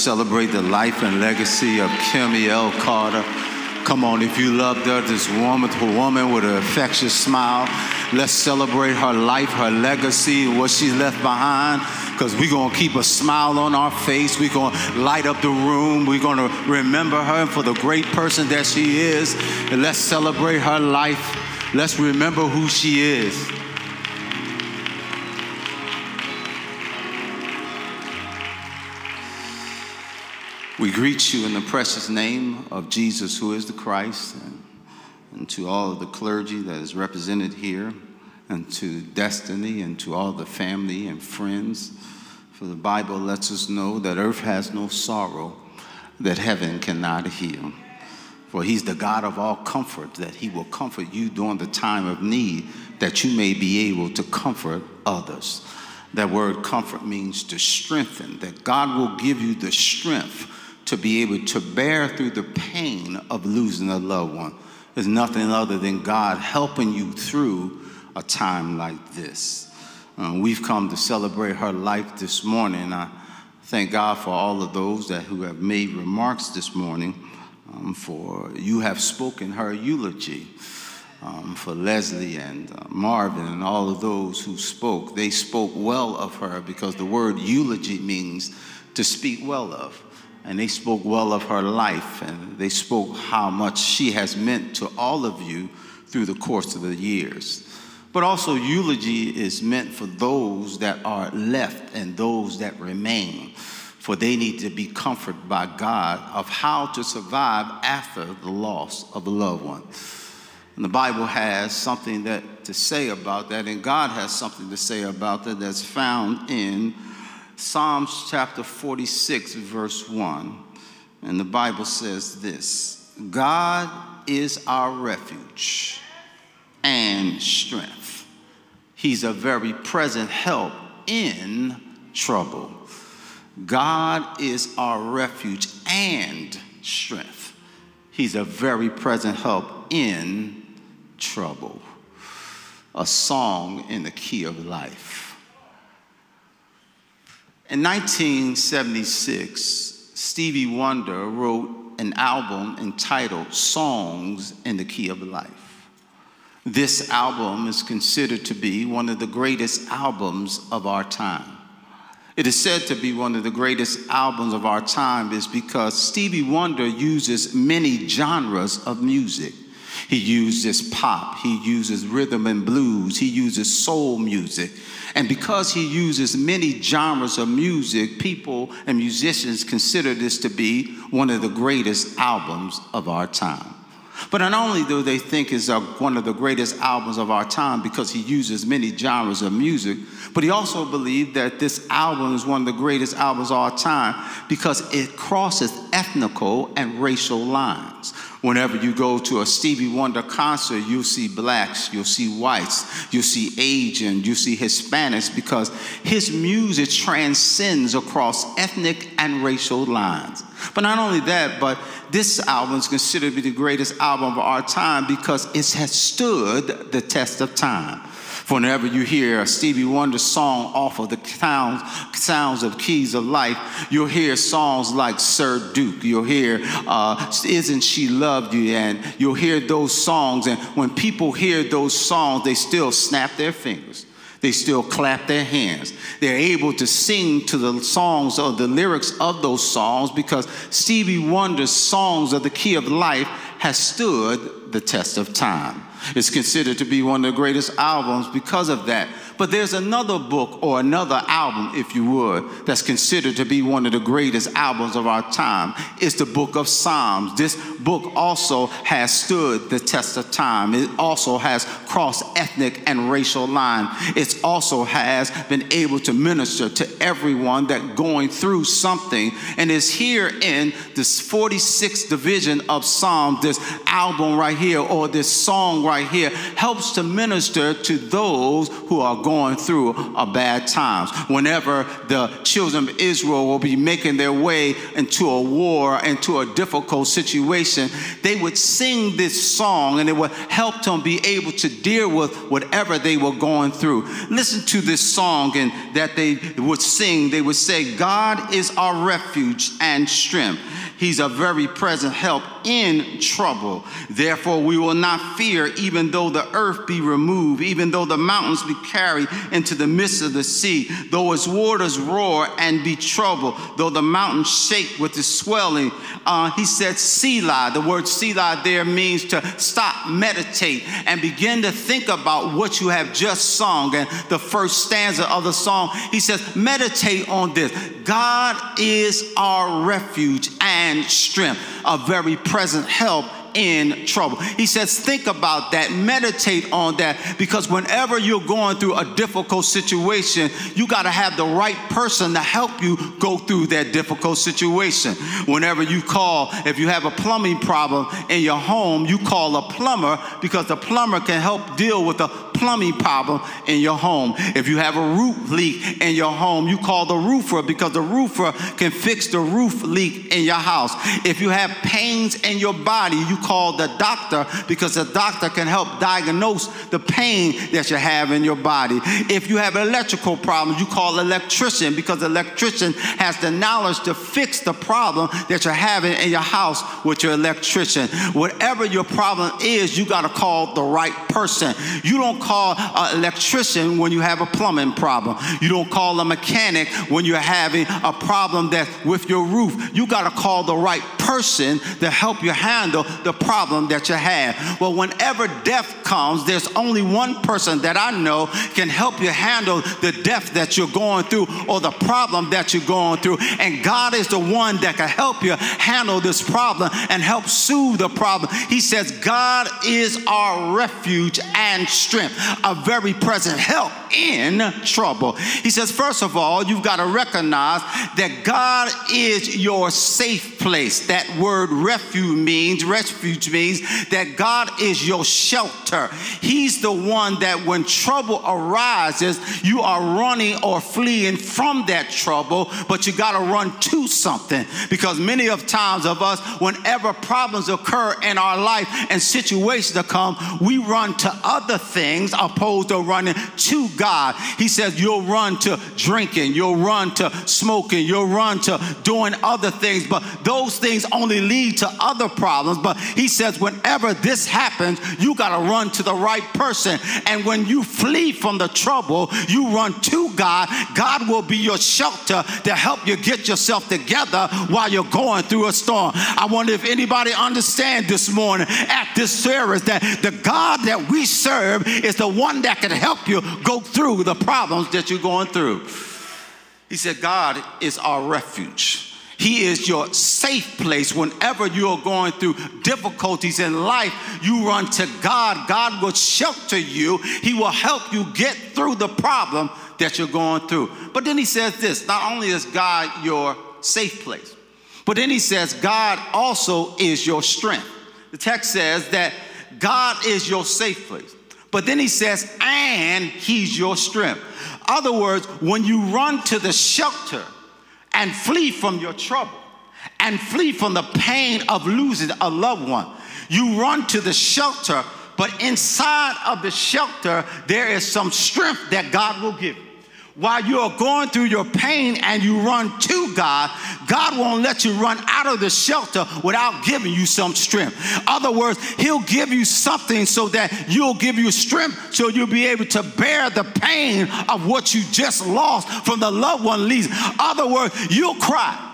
celebrate the life and legacy of Kimmy L. Carter. Come on, if you loved her, this woman, woman with an infectious smile, let's celebrate her life, her legacy, what she left behind. Because we're going to keep a smile on our face. We're going to light up the room. We're going to remember her for the great person that she is. And let's celebrate her life. Let's remember who she is. We greet you in the precious name of Jesus, who is the Christ, and, and, to all of the clergy that is represented here, and to Destiny, and to all the family and friends. For the Bible lets us know that earth has no sorrow that heaven cannot heal. For he's the God of all comfort, that he will comfort you during the time of need, that you may be able to comfort others. That word comfort means to strengthen, that God will give you the strength to be able to bear through the pain of losing a loved one. is nothing other than God helping you through a time like this. Uh, we've come to celebrate her life this morning. I thank God for all of those that who have made remarks this morning. Um, for you have spoken her eulogy. Um, for Leslie and uh, Marvin and all of those who spoke, they spoke well of her because the word eulogy means to speak well of and they spoke well of her life, and they spoke how much she has meant to all of you through the course of the years. But also, eulogy is meant for those that are left and those that remain, for they need to be comforted by God of how to survive after the loss of a loved one. And the Bible has something that to say about that, and God has something to say about that that's found in Psalms chapter 46, verse 1. And the Bible says this God is our refuge and strength. He's a very present help in trouble. God is our refuge and strength. He's a very present help in trouble. A song in the key of life. In 1976, Stevie Wonder wrote an album entitled Songs in the Key of Life. This album is considered to be one of the greatest albums of our time. It is said to be one of the greatest albums of our time is because Stevie Wonder uses many genres of music. He uses pop, he uses rhythm and blues, he uses soul music, and because he uses many genres of music, people and musicians consider this to be one of the greatest albums of our time. But not only do they think it's one of the greatest albums of our time because he uses many genres of music, but he also believed that this album is one of the greatest albums of our time because it crosses ethnical and racial lines. Whenever you go to a Stevie Wonder concert, you'll see blacks, you'll see whites, you'll see Asian, you'll see Hispanics because his music transcends across ethnic and racial lines. But not only that, but this album is considered to be the greatest album of our time because it has stood the test of time. Whenever you hear a Stevie Wonder song off of the sounds, sounds of Keys of Life, you'll hear songs like Sir Duke. You'll hear uh, Isn't She Lovely? And you'll hear those songs. And when people hear those songs, they still snap their fingers. They still clap their hands. They're able to sing to the songs or the lyrics of those songs because Stevie Wonder's songs of the key of life has stood the test of time. It's considered to be one of the greatest albums because of that. But there's another book or another album, if you would, that's considered to be one of the greatest albums of our time. It's the book of Psalms. This book also has stood the test of time. It also has crossed ethnic and racial lines. It also has been able to minister to everyone that going through something. And is here in this 46th division of Psalms, this album right here, or this song right here, helps to minister to those who are going going through a bad times. Whenever the children of Israel will be making their way into a war, into a difficult situation, they would sing this song and it would help them be able to deal with whatever they were going through. Listen to this song and that they would sing. They would say, God is our refuge and strength. He's a very present help in trouble. Therefore, we will not fear, even though the earth be removed, even though the mountains be carried into the midst of the sea, though its waters roar and be troubled, though the mountains shake with the swelling. Uh, he said, Selah. The word Selah there means to stop, meditate, and begin to think about what you have just sung. And the first stanza of the song, he says, Meditate on this. God is our refuge and and strength, a very present help in trouble. He says, think about that, meditate on that, because whenever you're going through a difficult situation, you got to have the right person to help you go through that difficult situation. Whenever you call, if you have a plumbing problem in your home, you call a plumber because the plumber can help deal with the plumbing problem in your home. If you have a roof leak in your home, you call the roofer because the roofer can fix the roof leak in your house. If you have pains in your body, you call the doctor because the doctor can help diagnose the pain that you have in your body. If you have electrical problems, you call an electrician because the electrician has the knowledge to fix the problem that you're having in your house with your electrician. Whatever your problem is, you got to call the right person. You don't call an electrician when you have a plumbing problem. You don't call a mechanic when you're having a problem that with your roof. You got to call the right person to help you handle the problem that you have. Well, whenever death comes, there's only one person that I know can help you handle the death that you're going through or the problem that you're going through. And God is the one that can help you handle this problem and help soothe the problem. He says, God is our refuge and strength, a very present help in trouble. He says, first of all, you've got to recognize that God is your safe place. That word refuge means refuge means that God is your shelter. He's the one that when trouble arises, you are running or fleeing from that trouble, but you got to run to something because many of times of us, whenever problems occur in our life and situations come, we run to other things opposed to running to God. He says you'll run to drinking, you'll run to smoking, you'll run to doing other things, but those things only lead to other problems. But he says, whenever this happens, you got to run to the right person. And when you flee from the trouble, you run to God. God will be your shelter to help you get yourself together while you're going through a storm. I wonder if anybody understand this morning at this service that the God that we serve is the one that can help you go through the problems that you're going through. He said, God is our refuge. He is your safe place whenever you're going through difficulties in life. You run to God. God will shelter you. He will help you get through the problem that you're going through. But then he says this not only is God your safe place, but then he says, God also is your strength. The text says that God is your safe place. But then he says, and he's your strength. Other words, when you run to the shelter, and flee from your trouble and flee from the pain of losing a loved one. You run to the shelter, but inside of the shelter, there is some strength that God will give you while you're going through your pain and you run to God, God won't let you run out of the shelter without giving you some strength. Other words, He'll give you something so that you'll give you strength so you'll be able to bear the pain of what you just lost from the loved one leaving. Other words, you'll cry.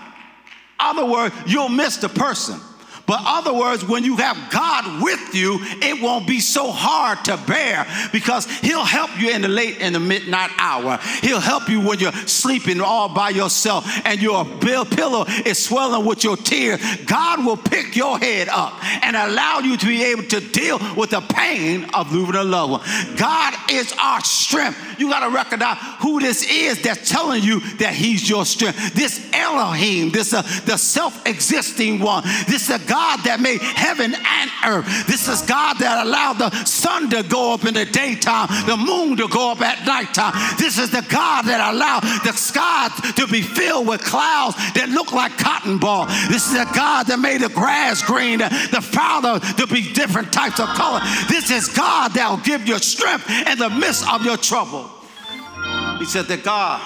Other words, you'll miss the person. But other words, when you have God with you, it won't be so hard to bear because he'll help you in the late in the midnight hour. He'll help you when you're sleeping all by yourself and your pillow is swelling with your tears. God will pick your head up and allow you to be able to deal with the pain of losing a loved one. God is our strength. You got to recognize who this is that's telling you that he's your strength. This Elohim, this uh, the self-existing one. This is a God that made heaven and earth. This is God that allowed the sun to go up in the daytime, the moon to go up at nighttime. This is the God that allowed the sky to be filled with clouds that look like cotton ball. This is the God that made the grass green, the, father to be different types of color. This is God that will give you strength in the midst of your trouble. He said that God,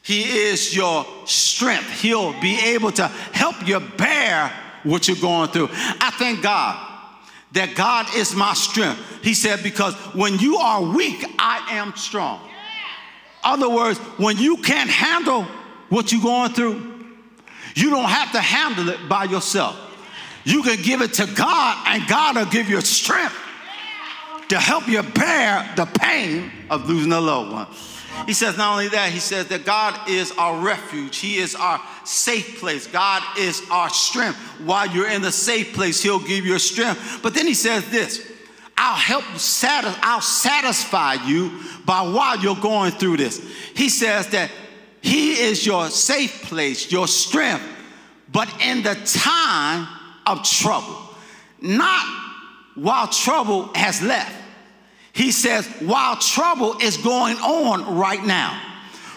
He is your strength. He'll be able to help you bear what you're going through. I thank God that God is my strength. He said, because when you are weak, I am strong. Other words, when you can't handle what you're going through, you don't have to handle it by yourself. You can give it to God, and God will give you strength to help you bear the pain of losing a loved one. He says, not only that, he says that God is our refuge. He is our safe place. God is our strength. While you're in the safe place, He'll give you a strength. But then he says this I'll help you, satis- I'll satisfy you by while you're going through this. He says that He is your safe place, your strength, but in the time of trouble, not while trouble has left. He says, while trouble is going on right now,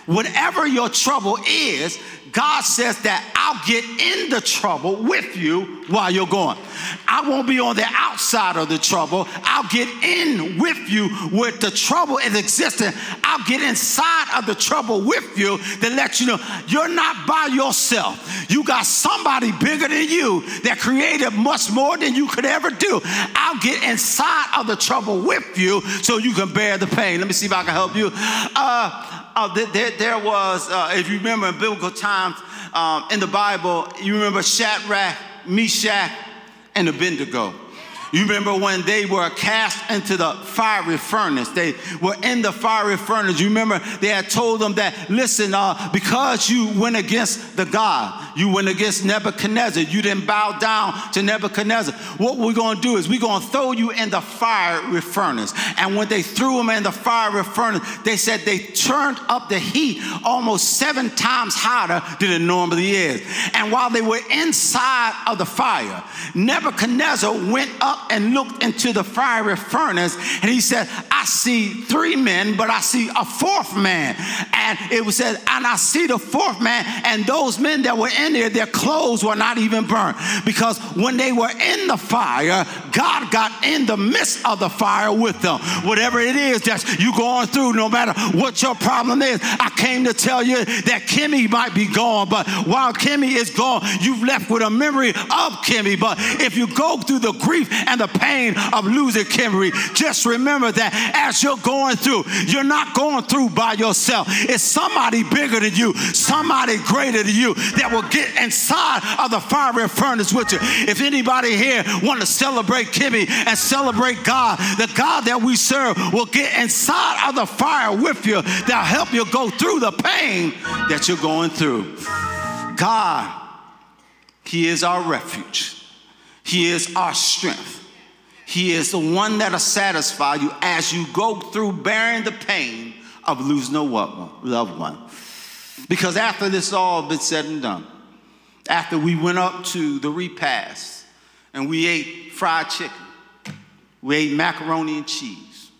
whatever your trouble is, God says that I'll get in the trouble with you while you're going. I won't be on the outside of the trouble. I'll get in with you where the trouble is existing. I'll get inside of the trouble with you to let you know you're not by yourself. You got somebody bigger than you that created much more than you could ever do. I'll get inside of the trouble with you so you can bear the pain. Let me see if I can help you. Uh, uh, there, there, was, uh, if you remember in biblical times um, in the Bible, you remember Shadrach, Meshach, and Abednego. You remember when they were cast into the fiery furnace? They were in the fiery furnace. You remember they had told them that, listen, uh, because you went against the God, you went against Nebuchadnezzar, you didn't bow down to Nebuchadnezzar. What we're going to do is we're going to throw you in the fiery furnace. And when they threw them in the fiery furnace, they said they turned up the heat almost seven times hotter than it normally is. And while they were inside of the fire, Nebuchadnezzar went up and looked into the fiery furnace, and he said, I see three men, but I see a fourth man. And it was said, and I see the fourth man, and those men that were in there, their clothes were not even burned. Because when they were in the fire, God got in the midst of the fire with them. Whatever it is that you're going through, no matter what your problem is, I came to tell you that Kimmy might be gone, but while Kimmy is gone, you've left with a memory of Kimmy. But if you go through the grief and the pain of losing Kimberly, just remember that as you're going through, you're not going through by yourself. It's somebody bigger than you, somebody greater than you that will get inside of the fiery furnace with you. If anybody here want to celebrate Kimmy and celebrate God, the God that we serve will get inside of the fire with you that'll help you go through the pain that you're going through. God, He is our refuge. He is our strength. He is the one that'll satisfy you as you go through bearing the pain of losing a loved one. Because after this all been said and done, after we went up to the repast and we ate fried chicken, we ate macaroni and cheese,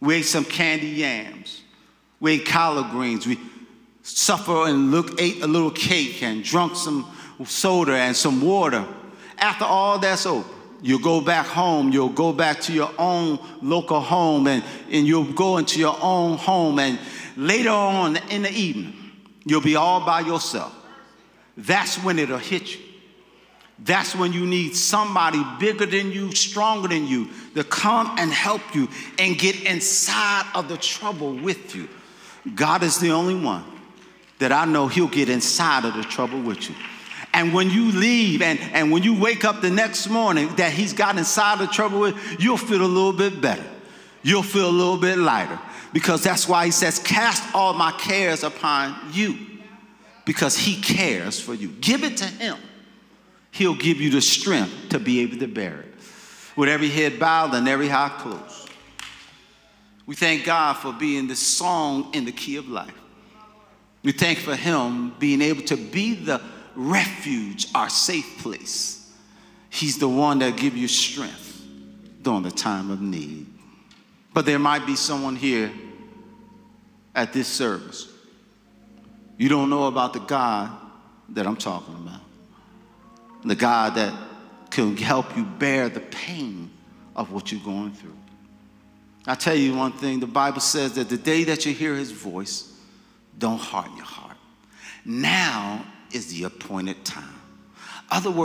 we ate some candy yams, we ate collard greens, we suffered and look, ate a little cake and drunk some soda and some water. After all that's over, You'll go back home, you'll go back to your own local home, and, and you'll go into your own home. And later on in the evening, you'll be all by yourself. That's when it'll hit you. That's when you need somebody bigger than you, stronger than you, to come and help you and get inside of the trouble with you. God is the only one that I know He'll get inside of the trouble with you. And when you leave and, and when you wake up the next morning that he's got inside the trouble with, you'll feel a little bit better. You'll feel a little bit lighter. Because that's why he says, Cast all my cares upon you. Because he cares for you. Give it to him. He'll give you the strength to be able to bear it. With every head bowed and every heart closed. We thank God for being the song in the key of life. We thank for Him being able to be the refuge, our safe place. He's the one that give you strength during the time of need. But there might be someone here at this service. You don't know about the God that I'm talking about. The God that can help you bear the pain of what you're going through. I tell you one thing the Bible says that the day that you hear his voice, don't harden your heart. Now is the appointed time. Other words,